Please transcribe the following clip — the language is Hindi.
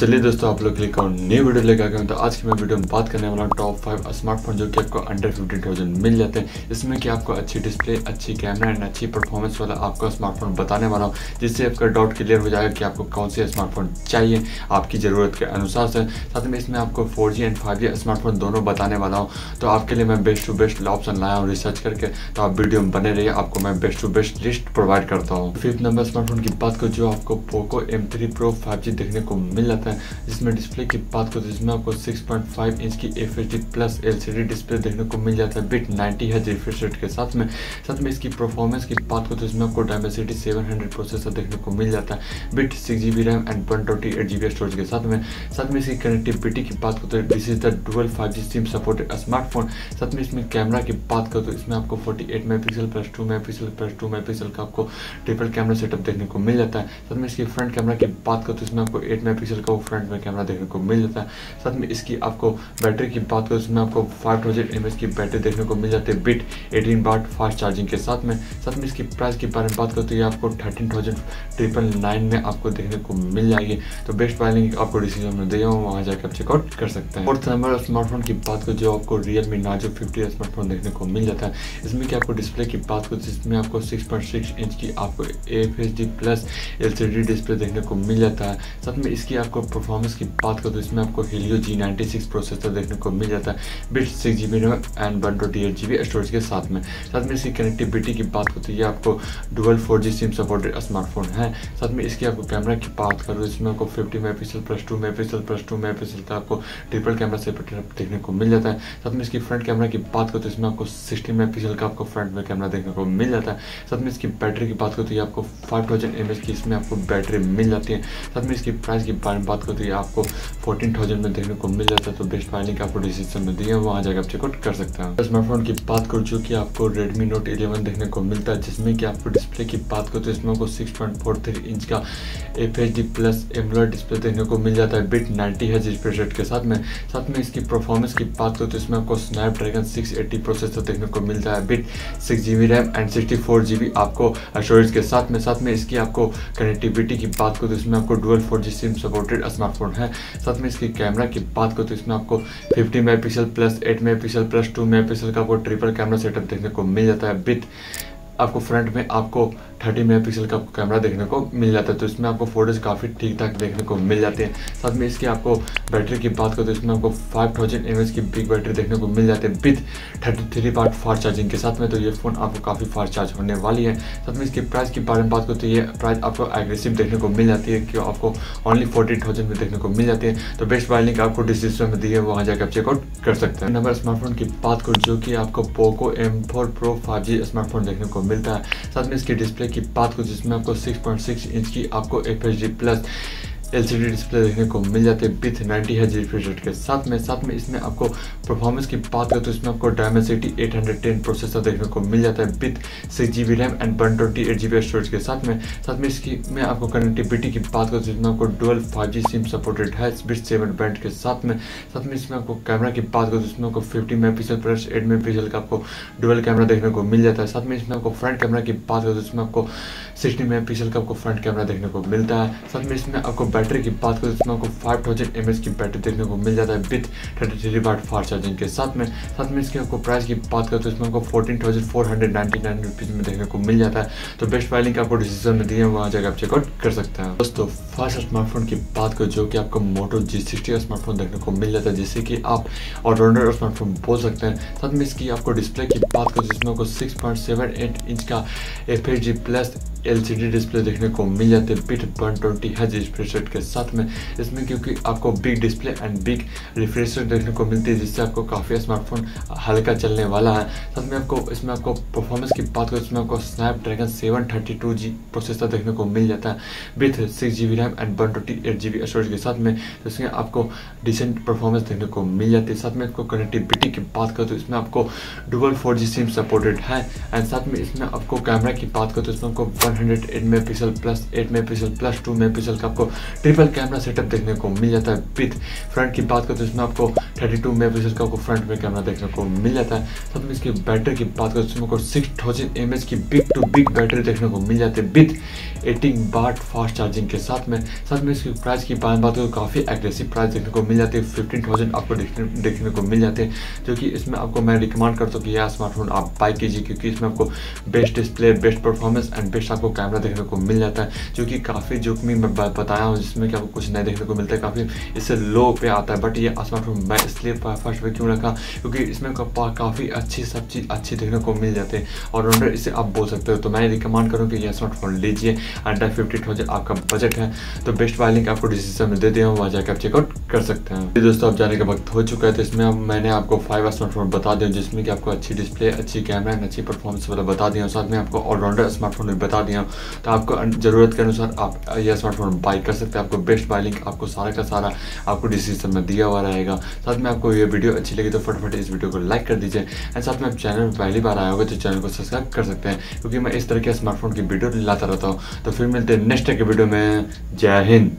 चलिए दोस्तों, आप लोग क्लिक और नई वीडियो लेकर गए तो आज की मैं वीडियो में बात करने वाला हूँ टॉप फाइव स्मार्टफ़ोन जो कि आपको अंडर फिफ्टीन थाउज़ेंड मिल जाते हैं। इसमें कि आपको अच्छी डिस्प्ले अच्छी कैमरा एंड अच्छी परफॉर्मेंस वाला आपको स्मार्टफ़ोन बताने वाला हूँ, जिससे आपका डाउट क्लियर हो जाएगा कि आपको कौन से स्मार्टफ़ोन चाहिए, आपकी ज़रूरत के अनुसार से। साथ में इसमें आपको फोर एंड फाइव स्मार्टफ़ोन दोनों बताने वाला हूँ। तो आपके लिए मैं बेस्ट टू बेस्ट ऑप्शन लाया हूँ रिसर्च करके। तो आप वीडियो में बने रहिए, आपको मैं best to best list provide करता हूँ। फिफ्थ नंबर स्मार्टफ़ोन की बात करूँ, जो आपको Poco M three Pro five देखने को मिल जाता है। जिसमें डिस्प्ले की बात करो तो इसमें आपको 6.5 इंच की एफ़ प्लस एल डिस्प्ले देखने को मिल जाता है बिट 90 है रिफ्रेश रेट के साथ में। साथ में इसकी परफॉर्मेंस की बात करो तो आपको डायमेसिटी 700 प्रोसेसर देखने को मिल जाता है with six G RAM and one twenty storage के साथ में। साथ में इसकी कनेक्टिविटी की बात करो तो this is the dual five G SIM supported smartphone साथ में इसमें कैमरा की बात करो तो इसमें आपको forty eight megapixel plus two megapixel plus two megapixel का आपको ट्रिपल कैमरा सेटअप देखने को मिल जाता है। साथ में इसकी फ्रंट कैमरा की बात करो तो इसमें आपको एट मेगा पिक्सल का फ्रंट में कैमरा देखने को मिल जाता है। साथ में इसकी आपको बैटरी की बात करें, इसमें आपको फाइव थाउज़ेंड की बैटरी देखने को मिल जाती है with eighteen watt fast charging के साथ में। साथ में इसकी प्राइस के बारे में बात करो तो ये आपको थर्टीन थाउज़ेंड ट्रिपल नाइन में आपको देखने को मिल जाएगी। तो बेस्ट प्राइसिंग आपको डिसीज़न में दिया हूँ, वहाँ जाकर आप चेकआउट कर सकते हैं। फोर्थ नंबर स्मार्टफ़ोन की बात करो, जो आपको Realme Narzo fifty smartphone देखने को मिल जाता है। इसमें क्या आपको डिस्प्ले की बात करो, जिसमें आपको सिक्स इंच की आपको F H D plus L C D display देखने को मिल जाता है। साथ में इसकी आपको परफॉर्मेंस की बात करो तो इसमें आपको Helio G ninety six processor देखने को मिल जाता है। With six G B and one twenty eight G B storage के साथ में। साथ में इसकी कनेक्टिविटी की बात करूँ तो ये आपको dual four G SIM supported smartphone है। साथ में इसकी आपको कैमरा की बात करो, इसमें आपको fifty megapixel plus two megapixel plus two megapixel का आपको ट्रिपल कैमरा से देखने को मिल जाता है। साथ में इसकी फ्रंट कैमरा की बात करो तो इसमें आपको सिक्सटी मेगा पिक्सल का आपको फ्रंट में कैमरा देखने को मिल जाता है। साथ में इसकी बैटरी की बात करो तो ये आपको फाइव थाउज़ेंड एम एच की इसमें आपको बैटरी मिल जाती है। साथ में इसकी प्राइस की बात करो तो ये आपको फोर्टीन थाउज़ेंड में देखने को मिल जाता है तो बेस्ट फाइलिंग आपको डिसीज़न में दिए वहाँ जाकर आप चेकआउट कर सकते हैं। स्मार्टफ़ोन की बात करूँ, जो कि आपको रेडमी नोट इलेवन देखने को मिलता है, जिसमें कि आपको डिस्प्ले की बात करो तो इसमें आपको सिक्स पॉइंट इंच का F H D plus AMOLED display देखने को मिल जाता है बिट नाइन्टी है रिफ्रेश रेट के साथ में। साथ में इसकी परफॉर्मेंस की बात करो तो इसमें आपको स्नैपड्रैगन सिक्स एट्टी प्रोसेसर देखने को मिलता है with six G B RAM and sixty four G B आपको स्टोरेज के साथ में। साथ में इसकी आपको कनेक्टिविटी की बात करो तो इसमें आपको dual four G SIM supported smartphone है। साथ में इसकी कैमरा की बात करो तो इसमें आपको 50 megapixel plus 8 megapixel plus 2 megapixel का आपको ट्रिपल कैमरा सेटअप देखने को मिल जाता है विथ आपको फ्रंट में आपको थर्टी मेगा पिक्सल का कैमरा देखने को मिल जाता है। तो इसमें आपको फ़ोटोज़ काफ़ी ठीक ठाक देखने को मिल जाते हैं। साथ में इसकी आपको बैटरी की बात करें तो इसमें आपको फाइव थाउज़ेंड एम की बिग बैटरी देखने को मिल जाती है विथ थर्टी थ्री पार्ट फास्ट चार्जिंग के साथ में। तो ये फ़ोन आपको काफ़ी फास्ट चार्ज होने वाली है। साथ में इसकी प्राइस की बारे में बात करो तो ये प्राइस आपको एग्रेसिव देखने को मिल जाती है कि आपको ओनली फोर्टी थाउज़ेंड में देखने को मिल जाती है। तो बेस्ट बाय लिंक आपको डिस्क्रिप्शन में दी है, वहाँ जाकर आप चेकआउट कर सकते हैं। नंबर स्मार्टफ़ोन की बात करो जो कि आपको Poco M four Pro five G smartphone देखने को मिलता है। साथ में इसकी डिस्प्ले की बात को जिसमें आपको 6.6 इंच की आपको एफ़ प्लस एलसीडी डिस्प्ले देखने को मिल जाती है विथ 90 हज रिफ्रेश रेट के साथ में साथ में इसमें आपको परफॉर्मेंस की बात करें तो इसमें आपको डायमेसिटी 810 प्रोसेसर देखने को मिल जाता है with six G B RAM and one twenty eight G B storage के साथ में। साथ में इसकी, में आपको कनेक्टिविटी की बात करूँ तो इसमें आपको dual five G SIM supported है विथ सेवन बैंड के साथ में। साथ में इसमें आपको कैमरा की बात करूँ तो इसमें आपको fifty megapixel plus eight megapixel का आपको डुअल कैमरा देखने को मिल जाता है। साथ में इसमें आपको फ्रंट कैमरा की बात करें तो इसमें आपको सिक्सटी मेगा पिक्सल का आपको फ्रंट कैमरा देखने को मिलता है। साथ में इसमें आपको बैटरी की बात करूँ इसमें आपको फाइव थाउज़ेंड एम की बैटरी देखने को मिल जाता है with thirty three watt fast charging के साथ में। साथ में इसके आपको प्राइस की बात करें तो इसमें आपको fourteen thousand four hundred ninety nine rupees में देखने को मिल जाता है। तो बेस्ट फाइलिंग आपको डिसीज़न में दिए वहाँ जाकर आप चेकआउट कर सकते हैं। दोस्तों फ़र्स्ट स्मार्टफ़ोन की बात करें जो कि आपको मोटो जी सिक्सटी स्मार्टफ़ोन देखने को मिल जाता है जिससे कि आप ऑलराउंडर स्मार्टफ़ोन बोल सकते हैं। साथ में इसकी आपको डिस्प्ले की बात करें, जिसमें आपको six point seven eight inch का F H D plus LCD display देखने को मिल जाते हैं, बिट वन ट्वेंटी हज रिफ्रेश के साथ में। इसमें क्योंकि आपको big display and big refresh देखने को मिलती है, जिससे आपको काफ़ी स्मार्टफ़ोन हल्का चलने वाला है। साथ में आपको, इसमें आपको परफॉर्मेंस की बात करें, इसमें आपको Snapdragon seven thirty two G processor देखने को मिल जाता है with six G B RAM and one twenty eight G B storage के साथ में। तो इसमें आपको डिसेंट परफॉर्मेंस देखने को मिल जाती है। साथ में आपको कनेक्टिविटी की बात करें तो इसमें आपको dual four G SIM supported है। एंड साथ में इसमें आपको कैमरा की बात करें तो इसमें आपको one hundred eight megapixel plus eight megapixel plus two megapixel का आपको ट्रिपल कैमरा सेटअप देखने को मिल जाता है। विथ फ्रंट की बात करें तो इसमें आपको थर्टी टू मेगा पिक्सल का आपको फ्रंट में कैमरा देखने को मिल जाता है। साथ में इसकी बैटरी की बात करें इसमें सिक्स थाउज़ेंड एम की बिग टू बिग बैटरी देखने को मिल जाती है with eighteen watt fast charging के साथ में। साथ में इसकी प्राइस की बात करूँ काफ़ी एग्रेसिव प्राइस देखने को मिल जाती है। फिफ्टीन थाउज़ेंड आपको देखने देखने को मिल जाते हैं, जो कि इसमें आपको मैं रिकमेंड करता हूँ कि यह स्मार्टफ़ोन आप बाई कीजिए, क्योंकि इसमें आपको best display best performance and best आपको कैमरा देखने को मिल जाता है, जो कि काफ़ी जोखमी मैं बताया हूँ, जिसमें कि आपको कुछ नए देखने को मिलता है। काफ़ी इससे लो पे आता है बट ये स्मार्टफ़ोन मैं इसलिए फ़र्स्ट पे क्यों रखा? क्योंकि इसमें काफ़ी अच्छी सब चीज़, अच्छी देखने को मिल जाती है। और ऑलराउंडर इसे आप बोल सकते हो। तो मैं रिकमेंड करूँ कि यह स्मार्टफ़ोन लीजिए। अंडर फिफ्टी थाउज़ेंड आपका बजट है। तो बेस्ट वायलिंग आपको डिसीज़न में दे दिया हूँ। वहाँ जाकर आप चेकआउट कर सकते हैं। दोस्तों, अब जाने का वक्त हो चुका है। तो इसमें अब मैंने आपको फाइव स्मार्टफ़ोन बता दिया जिसमें कि आपको अच्छी डिस्प्ले अच्छी कैमरा एंड अच्छी परफॉर्मेंस वाला बता दिया साथ में आपको ऑलराउंडर स्मार्टफ़ोन भी बता दिया तो आपको ज़रूरत के अनुसार आप यह स्मार्टफ़ोन बाई कर सकते हैं। आपको बेस्ट बाइलिंग आपको सारा का सारा आपको डिसीज़न में दिया हुआ रहेगा। साथ में आपको ये वीडियो अच्छी लगी तो फटाफट इस वीडियो को लाइक कर दीजिए। एंड साथ में आप चैनल पहली बार आए होगा तो चैनल को सब्सक्राइब कर सकते हैं, क्योंकि मैं इस तरह के स्मार्टफ़ोन की वीडियो लाता रहता हूँ। तो फिर मिलते हैं नेक्स्ट के वीडियो में। जय हिंद।